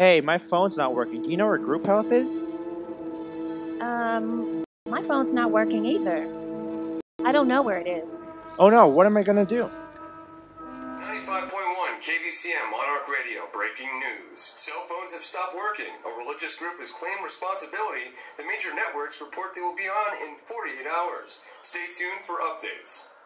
Hey, my phone's not working. Do you know where Group Health is? Um, my phone's not working either. I don't know where it is. Oh no, what am I gonna do? 95.1 KVCM Monarch Radio breaking news. Cell phones have stopped working. A religious group has claimed responsibility. The major networks report they will be on in 48 hours. Stay tuned for updates.